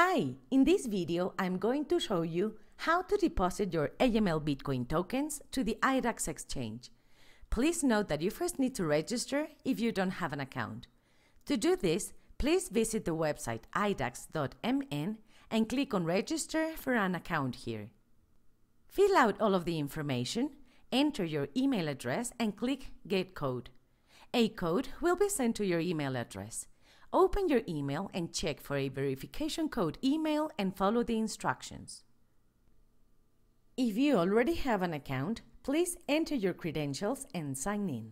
Hi! In this video, I'm going to show you how to deposit your AML Bitcoin tokens to the IDAX exchange. Please note that you first need to register if you don't have an account. To do this, please visit the website idax.mn and click on Register for an account here. Fill out all of the information, enter your email address and click Get Code. A code will be sent to your email address. Open your email and check for a verification code email and follow the instructions. If you already have an account, please enter your credentials and sign in.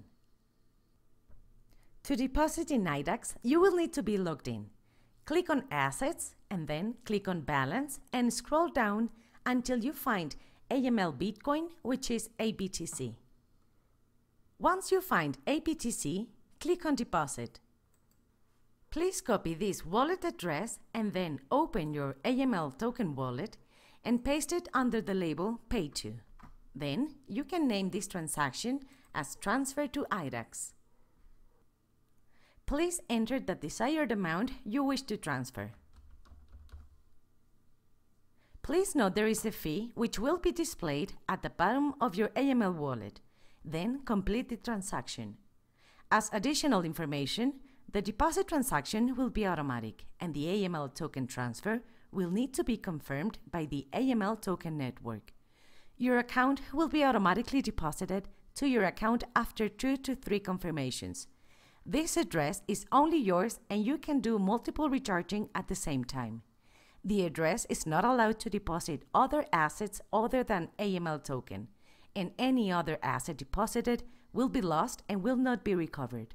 To deposit in IDAX, you will need to be logged in. Click on Assets and then click on Balance and scroll down until you find AML Bitcoin, which is ABTC. Once you find ABTC, click on Deposit. Please copy this wallet address and then open your AML token wallet and paste it under the label Pay to. Then you can name this transaction as Transfer to IDAX. Please enter the desired amount you wish to transfer. Please note there is a fee which will be displayed at the bottom of your AML wallet. Then complete the transaction. As additional information, the deposit transaction will be automatic and the AML token transfer will need to be confirmed by the AML token network. Your account will be automatically deposited to your account after two to three confirmations. This address is only yours and you can do multiple recharging at the same time. The address is not allowed to deposit other assets other than AML token, and any other asset deposited will be lost and will not be recovered.